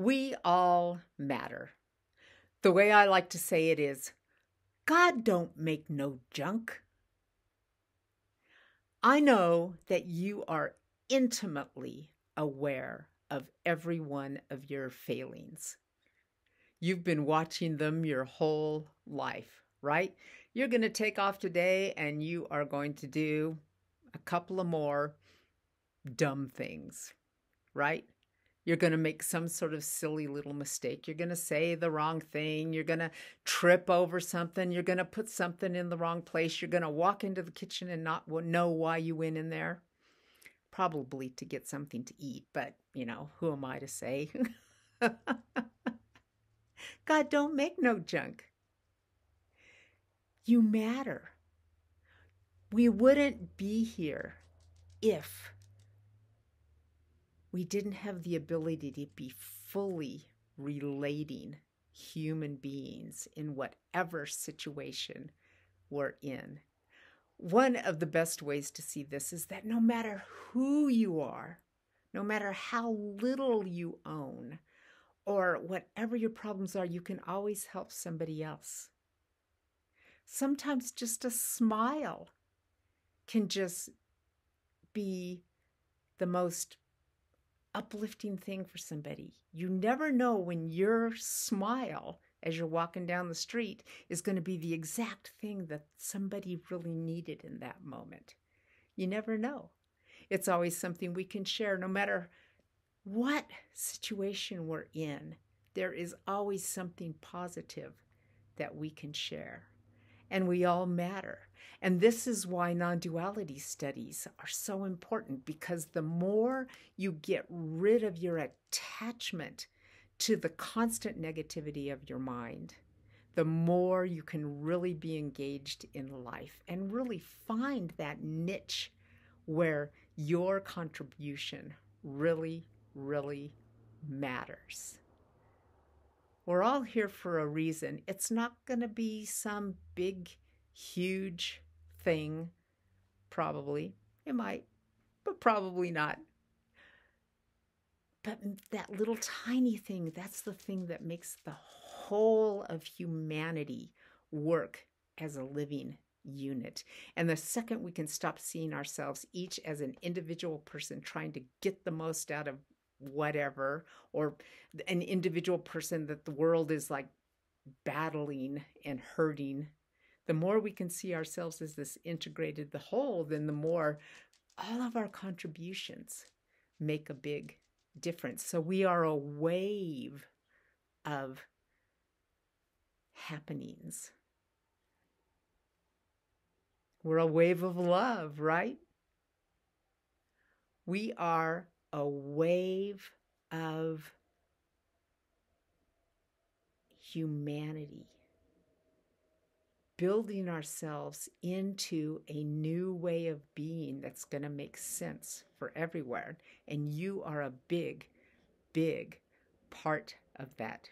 We all matter. The way I like to say it is God don't make no junk. I know that you are intimately aware of every one of your failings. You've been watching them your whole life, right? You're going to take off today and you are going to do a couple of more dumb things, right? You're going to make some sort of silly little mistake. You're going to say the wrong thing. You're going to trip over something. You're going to put something in the wrong place. You're going to walk into the kitchen and not know why you went in there. Probably to get something to eat, but you know, who am I to say? God don't make no junk. You matter. We wouldn't be here if we didn't have the ability to be fully relating human beings in whatever situation we're in. One of the best ways to see this is that no matter who you are, no matter how little you own, or whatever your problems are, you can always help somebody else. Sometimes just a smile can just be the most uplifting thing for somebody. You never know when your smile as you're walking down the street is going to be the exact thing that somebody really needed in that moment. You never know. It's always something we can share no matter what situation we're in. There is always something positive that we can share. And we all matter. And this is why non duality studies are so important because the more you get rid of your attachment to the constant negativity of your mind, the more you can really be engaged in life and really find that niche where your contribution really, really matters. We're all here for a reason. It's not going to be some big, huge thing. Probably. It might, but probably not. But that little tiny thing, that's the thing that makes the whole of humanity work as a living unit. And the second we can stop seeing ourselves each as an individual person trying to get the most out of whatever, or an individual person that the world is like battling and hurting the more we can see ourselves as this integrated the whole, then the more all of our contributions make a big difference. So we are a wave of happenings. We're a wave of love, right? We are a wave of humanity building ourselves into a new way of being that's going to make sense for everywhere. And you are a big, big part of that.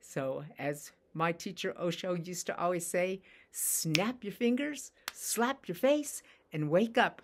So, as my teacher Osho used to always say, snap your fingers, slap your face, and wake up.